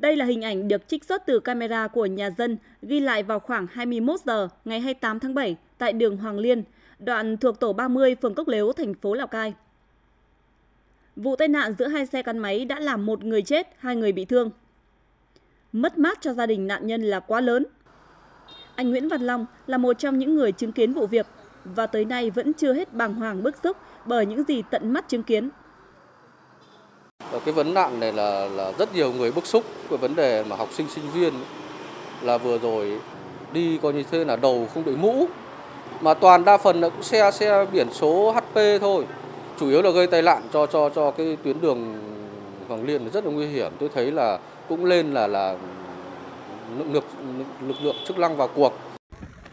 Đây là hình ảnh được trích xuất từ camera của nhà dân ghi lại vào khoảng 21 giờ ngày 28 tháng 7 tại đường Hoàng Liên, đoạn thuộc tổ 30 phường Cốc Lếu, thành phố Lào Cai. Vụ tai nạn giữa hai xe gắn máy đã làm một người chết, hai người bị thương. Mất mát cho gia đình nạn nhân là quá lớn. Anh Nguyễn Văn Long là một trong những người chứng kiến vụ việc và tới nay vẫn chưa hết bàng hoàng bức xúc bởi những gì tận mắt chứng kiến. Cái vấn nạn này là là rất nhiều người bức xúc. Cái vấn đề mà học sinh sinh viên là vừa rồi đi coi như thế là đầu không đội mũ. Mà toàn đa phần là cũng xe xe biển số HP thôi. Chủ yếu là gây tai nạn cho cho cho cái tuyến đường Hoàng Liên rất là nguy hiểm. Tôi thấy là cũng lên là là lực lực lực lượng chức năng vào cuộc.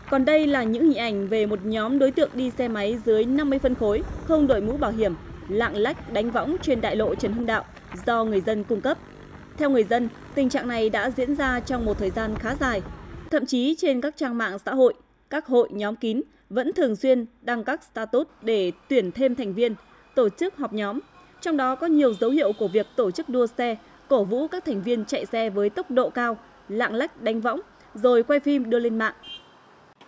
Còn đây là những hình ảnh về một nhóm đối tượng đi xe máy dưới 50 phân khối, không đội mũ bảo hiểm, lạng lách đánh võng trên đại lộ Trần Hưng Đạo do người dân cung cấp. Theo người dân, tình trạng này đã diễn ra trong một thời gian khá dài. Thậm chí trên các trang mạng xã hội, các hội nhóm kín vẫn thường xuyên đăng các status để tuyển thêm thành viên, tổ chức họp nhóm. Trong đó có nhiều dấu hiệu của việc tổ chức đua xe, cổ vũ các thành viên chạy xe với tốc độ cao, lạng lách đánh võng, rồi quay phim đưa lên mạng.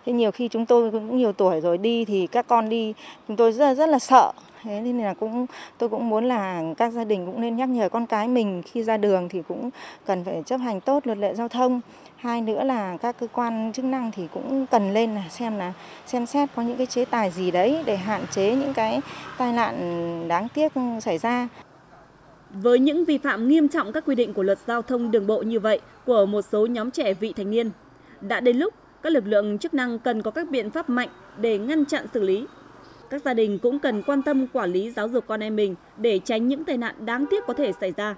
Thế nhiều khi chúng tôi cũng nhiều tuổi rồi đi thì các con đi chúng tôi rất rất là sợ. Thế nên là cũng tôi cũng muốn là các gia đình cũng nên nhắc nhở con cái mình khi ra đường thì cũng cần phải chấp hành tốt luật lệ giao thông. Hai nữa là các cơ quan chức năng thì cũng cần lên là xem là xem xét có những cái chế tài gì đấy để hạn chế những cái tai nạn đáng tiếc xảy ra. Với những vi phạm nghiêm trọng các quy định của luật giao thông đường bộ như vậy của một số nhóm trẻ vị thành niên, đã đến lúc các lực lượng chức năng cần có các biện pháp mạnh để ngăn chặn xử lý. Các gia đình cũng cần quan tâm quản lý giáo dục con em mình để tránh những tai nạn đáng tiếc có thể xảy ra.